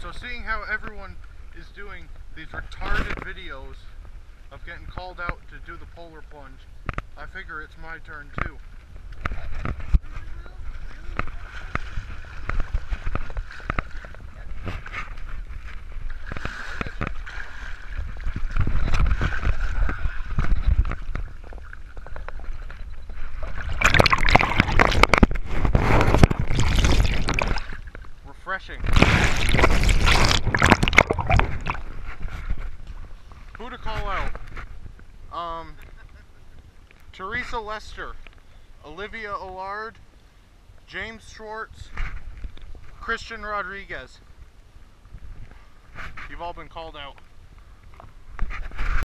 So seeing how everyone is doing these retarded videos of getting called out to do the polar plunge, I figure it's my turn too. Refreshing. Who to call out? Um, Teresa Lester, Olivia Allard, James Schwartz, Christian Rodriguez. You've all been called out.